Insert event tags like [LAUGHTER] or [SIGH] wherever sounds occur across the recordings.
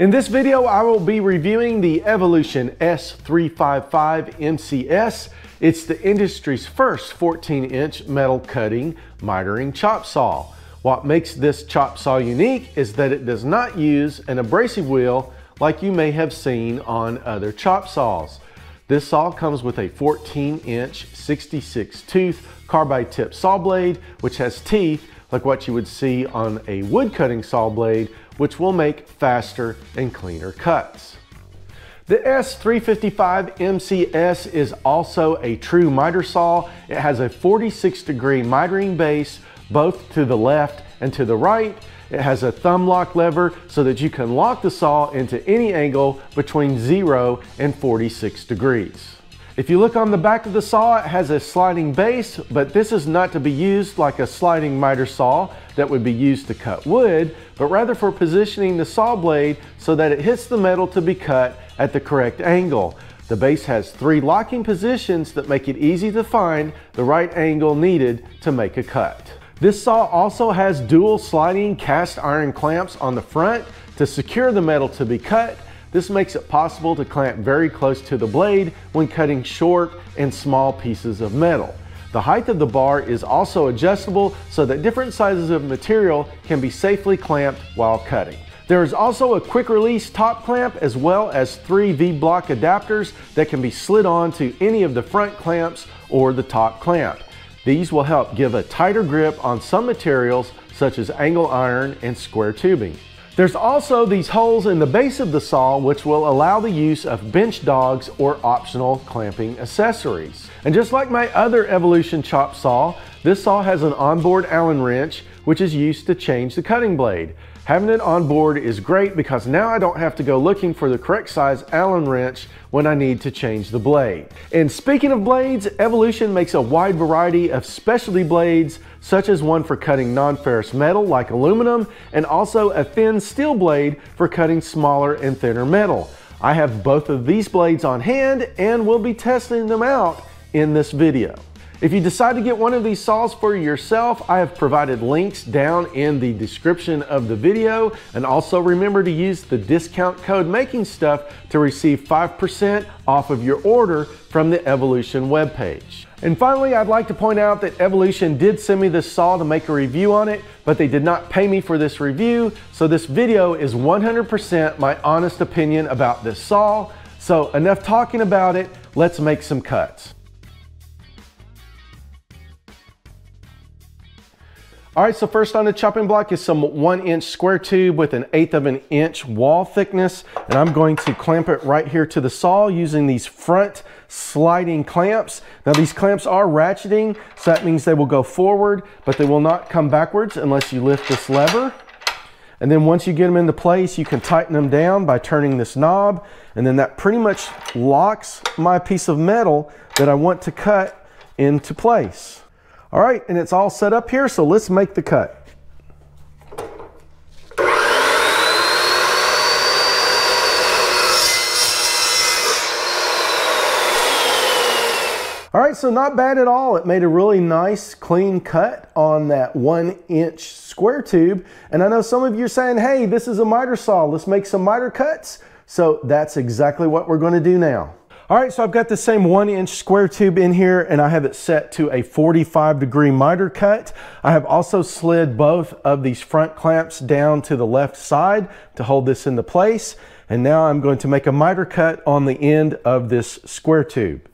In this video, I will be reviewing the Evolution S355 MCS. It's the industry's first 14-inch metal cutting mitering chop saw. What makes this chop saw unique is that it does not use an abrasive wheel like you may have seen on other chop saws. This saw comes with a 14-inch 66-tooth carbide tip saw blade, which has teeth like what you would see on a wood cutting saw blade which will make faster and cleaner cuts. The S355 MCS is also a true miter saw. It has a 46 degree mitering base both to the left and to the right. It has a thumb lock lever so that you can lock the saw into any angle between 0 and 46 degrees. If you look on the back of the saw, it has a sliding base, but this is not to be used like a sliding miter saw that would be used to cut wood, but rather for positioning the saw blade so that it hits the metal to be cut at the correct angle. The base has three locking positions that make it easy to find the right angle needed to make a cut. This saw also has dual sliding cast iron clamps on the front to secure the metal to be cut this makes it possible to clamp very close to the blade when cutting short and small pieces of metal. The height of the bar is also adjustable so that different sizes of material can be safely clamped while cutting. There is also a quick release top clamp as well as three V-block adapters that can be slid on to any of the front clamps or the top clamp. These will help give a tighter grip on some materials such as angle iron and square tubing. There's also these holes in the base of the saw which will allow the use of bench dogs or optional clamping accessories. And just like my other Evolution chop saw, this saw has an onboard Allen wrench which is used to change the cutting blade. Having it on board is great because now I don't have to go looking for the correct size Allen wrench when I need to change the blade. And speaking of blades, Evolution makes a wide variety of specialty blades such as one for cutting non-ferrous metal like aluminum and also a thin steel blade for cutting smaller and thinner metal. I have both of these blades on hand and will be testing them out in this video. If you decide to get one of these saws for yourself, I have provided links down in the description of the video. And also remember to use the discount code Making Stuff to receive 5% off of your order from the Evolution webpage. And finally, I'd like to point out that Evolution did send me this saw to make a review on it, but they did not pay me for this review. So this video is 100% my honest opinion about this saw. So enough talking about it, let's make some cuts. All right, so first on the chopping block is some one inch square tube with an eighth of an inch wall thickness. And I'm going to clamp it right here to the saw using these front sliding clamps. Now these clamps are ratcheting, so that means they will go forward, but they will not come backwards unless you lift this lever. And then once you get them into place, you can tighten them down by turning this knob. And then that pretty much locks my piece of metal that I want to cut into place. All right, and it's all set up here, so let's make the cut. All right, so not bad at all. It made a really nice, clean cut on that one inch square tube. And I know some of you are saying, hey, this is a miter saw. Let's make some miter cuts. So that's exactly what we're gonna do now. All right, so I've got the same one inch square tube in here and I have it set to a 45 degree miter cut. I have also slid both of these front clamps down to the left side to hold this into place. And now I'm going to make a miter cut on the end of this square tube.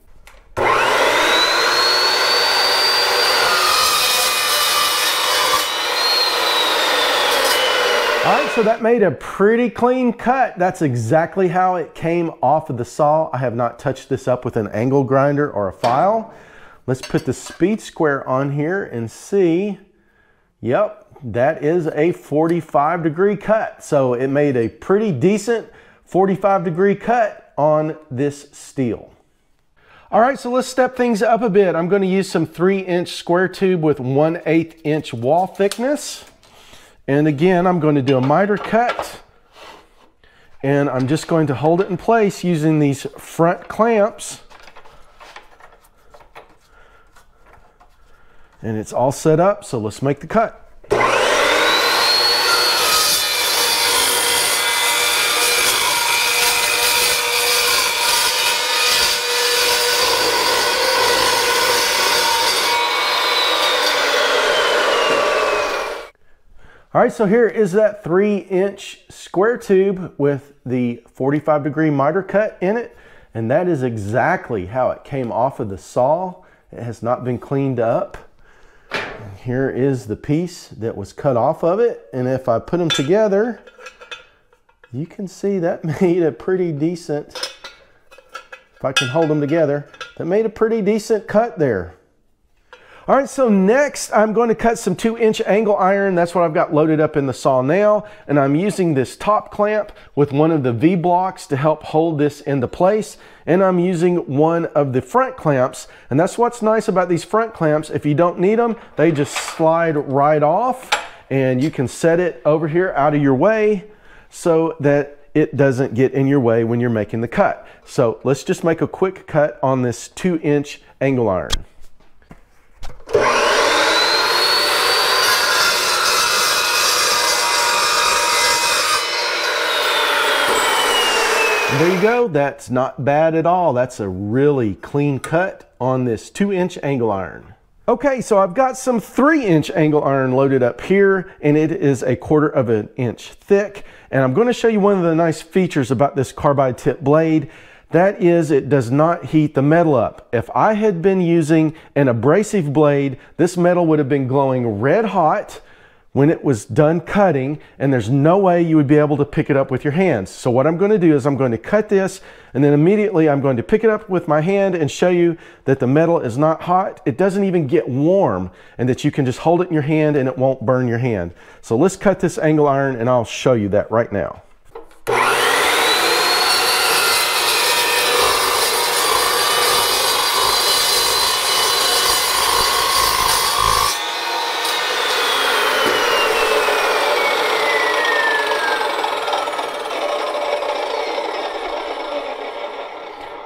So that made a pretty clean cut. That's exactly how it came off of the saw. I have not touched this up with an angle grinder or a file. Let's put the speed square on here and see. Yep, that is a 45 degree cut. So it made a pretty decent 45 degree cut on this steel. All right, so let's step things up a bit. I'm gonna use some three inch square tube with 1 8 inch wall thickness. And again, I'm going to do a miter cut and I'm just going to hold it in place using these front clamps. And it's all set up, so let's make the cut. All right, so here is that three inch square tube with the 45 degree miter cut in it. And that is exactly how it came off of the saw. It has not been cleaned up. Here is the piece that was cut off of it. And if I put them together, you can see that [LAUGHS] made a pretty decent, if I can hold them together, that made a pretty decent cut there. All right, so next I'm going to cut some two inch angle iron. That's what I've got loaded up in the saw now. And I'm using this top clamp with one of the V blocks to help hold this into place. And I'm using one of the front clamps. And that's what's nice about these front clamps. If you don't need them, they just slide right off and you can set it over here out of your way so that it doesn't get in your way when you're making the cut. So let's just make a quick cut on this two inch angle iron. There you go. That's not bad at all. That's a really clean cut on this two inch angle iron. Okay, so I've got some three inch angle iron loaded up here and it is a quarter of an inch thick. And I'm gonna show you one of the nice features about this carbide tip blade. That is, it does not heat the metal up. If I had been using an abrasive blade, this metal would have been glowing red hot when it was done cutting and there's no way you would be able to pick it up with your hands. So what I'm going to do is I'm going to cut this and then immediately I'm going to pick it up with my hand and show you that the metal is not hot. It doesn't even get warm and that you can just hold it in your hand and it won't burn your hand. So let's cut this angle iron and I'll show you that right now.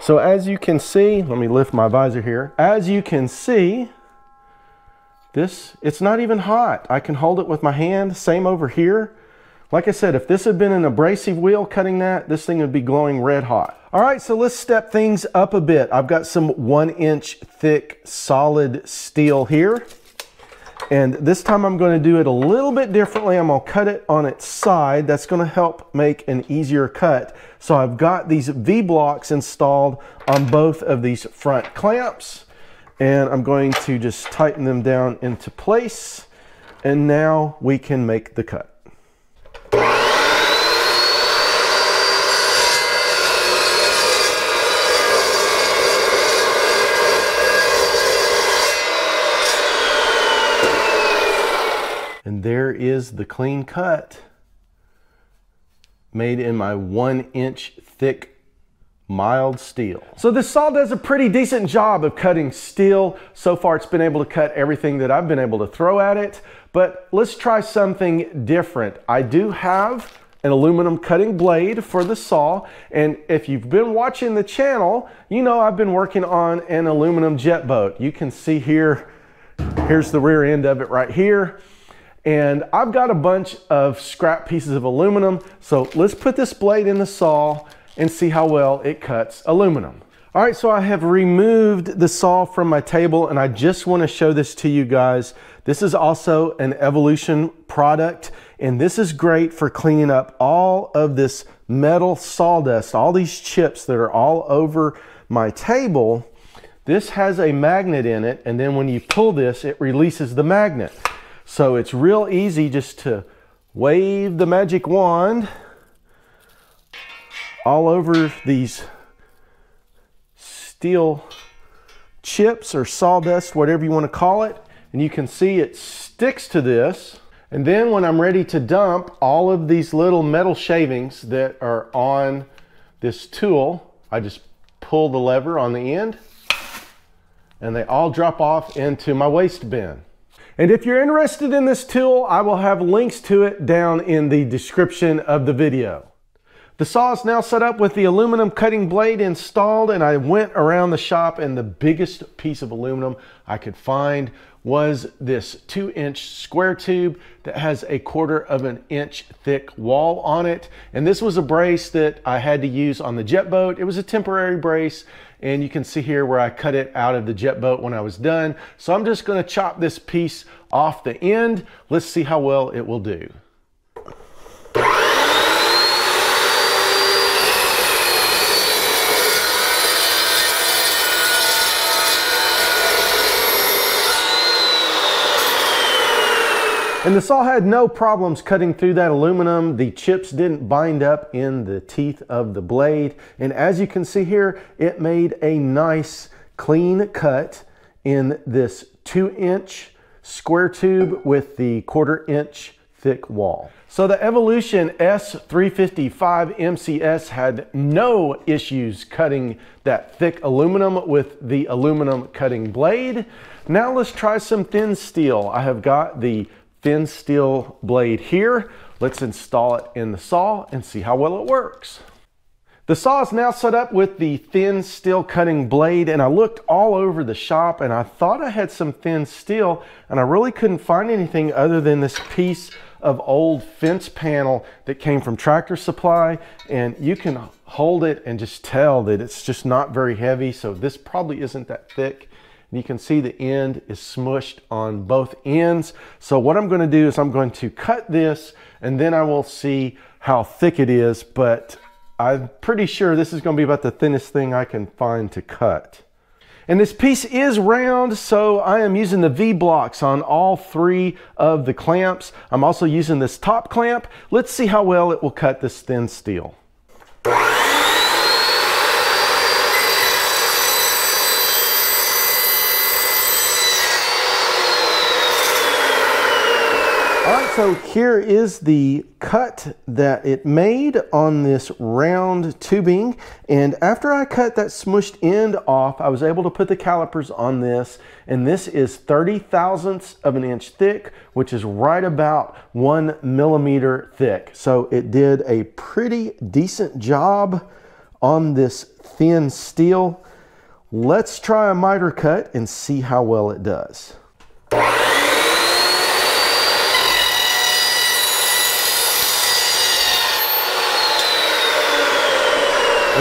So as you can see, let me lift my visor here. As you can see, this, it's not even hot. I can hold it with my hand, same over here. Like I said, if this had been an abrasive wheel cutting that, this thing would be glowing red hot. All right, so let's step things up a bit. I've got some one inch thick solid steel here. And this time I'm going to do it a little bit differently. I'm going to cut it on its side. That's going to help make an easier cut. So I've got these V-blocks installed on both of these front clamps. And I'm going to just tighten them down into place. And now we can make the cut. There is the clean cut made in my one inch thick mild steel. So this saw does a pretty decent job of cutting steel. So far it's been able to cut everything that I've been able to throw at it, but let's try something different. I do have an aluminum cutting blade for the saw. And if you've been watching the channel, you know I've been working on an aluminum jet boat. You can see here, here's the rear end of it right here. And I've got a bunch of scrap pieces of aluminum. So let's put this blade in the saw and see how well it cuts aluminum. All right, so I have removed the saw from my table and I just wanna show this to you guys. This is also an Evolution product and this is great for cleaning up all of this metal sawdust, all these chips that are all over my table. This has a magnet in it and then when you pull this, it releases the magnet. So it's real easy just to wave the magic wand all over these steel chips or sawdust, whatever you want to call it. And you can see it sticks to this. And then when I'm ready to dump all of these little metal shavings that are on this tool, I just pull the lever on the end and they all drop off into my waste bin. And if you're interested in this tool, I will have links to it down in the description of the video. The saw is now set up with the aluminum cutting blade installed and I went around the shop and the biggest piece of aluminum I could find was this two inch square tube that has a quarter of an inch thick wall on it. And this was a brace that I had to use on the jet boat. It was a temporary brace and you can see here where I cut it out of the jet boat when I was done. So I'm just gonna chop this piece off the end. Let's see how well it will do. And the saw had no problems cutting through that aluminum. The chips didn't bind up in the teeth of the blade. And as you can see here, it made a nice clean cut in this two inch square tube with the quarter inch thick wall. So the Evolution S355 MCS had no issues cutting that thick aluminum with the aluminum cutting blade. Now let's try some thin steel. I have got the thin steel blade here. Let's install it in the saw and see how well it works. The saw is now set up with the thin steel cutting blade and I looked all over the shop and I thought I had some thin steel and I really couldn't find anything other than this piece of old fence panel that came from Tractor Supply and you can hold it and just tell that it's just not very heavy so this probably isn't that thick and you can see the end is smushed on both ends. So what I'm gonna do is I'm going to cut this and then I will see how thick it is, but I'm pretty sure this is gonna be about the thinnest thing I can find to cut. And this piece is round, so I am using the V-blocks on all three of the clamps. I'm also using this top clamp. Let's see how well it will cut this thin steel. So here is the cut that it made on this round tubing. And after I cut that smushed end off, I was able to put the calipers on this. And this is 30 thousandths of an inch thick, which is right about one millimeter thick. So it did a pretty decent job on this thin steel. Let's try a miter cut and see how well it does.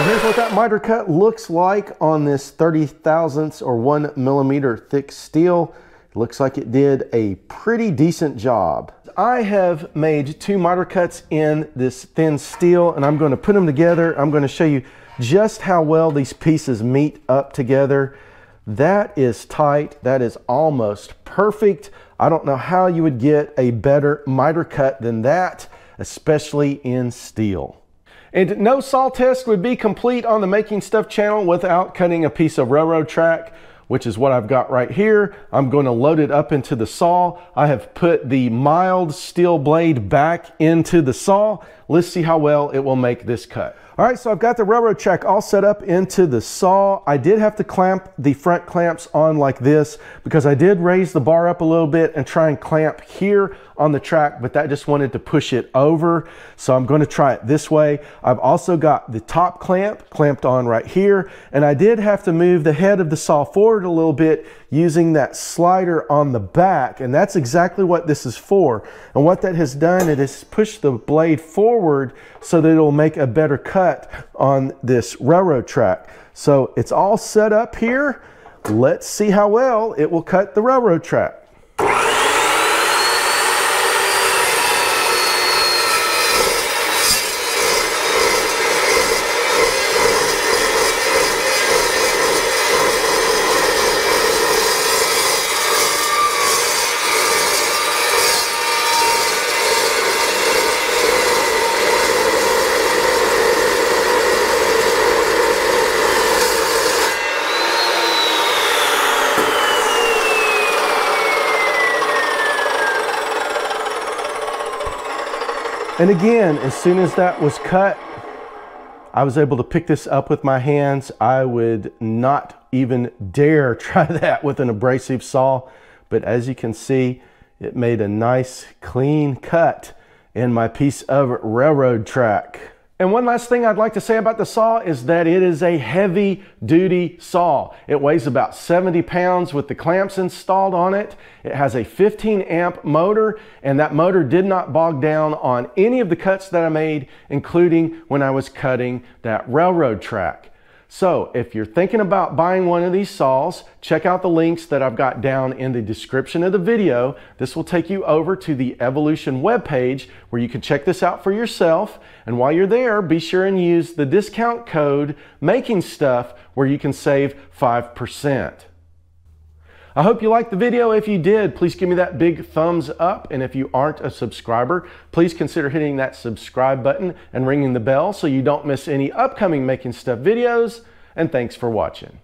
And here's what that miter cut looks like on this 30 thousandths or one millimeter thick steel. It looks like it did a pretty decent job. I have made two miter cuts in this thin steel and I'm going to put them together. I'm going to show you just how well these pieces meet up together. That is tight. That is almost perfect. I don't know how you would get a better miter cut than that, especially in steel. And no saw test would be complete on the Making Stuff channel without cutting a piece of railroad track, which is what I've got right here. I'm going to load it up into the saw. I have put the mild steel blade back into the saw. Let's see how well it will make this cut. All right, so I've got the railroad track all set up into the saw. I did have to clamp the front clamps on like this because I did raise the bar up a little bit and try and clamp here on the track, but that just wanted to push it over. So I'm gonna try it this way. I've also got the top clamp clamped on right here, and I did have to move the head of the saw forward a little bit using that slider on the back, and that's exactly what this is for. And what that has done, it has pushed the blade forward so that it'll make a better cut on this railroad track. So it's all set up here. Let's see how well it will cut the railroad track. And again, as soon as that was cut, I was able to pick this up with my hands. I would not even dare [LAUGHS] try that with an abrasive saw. But as you can see, it made a nice clean cut in my piece of railroad track. And one last thing I'd like to say about the saw is that it is a heavy duty saw. It weighs about 70 pounds with the clamps installed on it. It has a 15 amp motor and that motor did not bog down on any of the cuts that I made, including when I was cutting that railroad track. So if you're thinking about buying one of these saws, check out the links that I've got down in the description of the video. This will take you over to the Evolution webpage where you can check this out for yourself. And while you're there, be sure and use the discount code MAKING STUFF where you can save 5%. I hope you liked the video. If you did, please give me that big thumbs up. And if you aren't a subscriber, please consider hitting that subscribe button and ringing the bell so you don't miss any upcoming Making Stuff videos. And thanks for watching.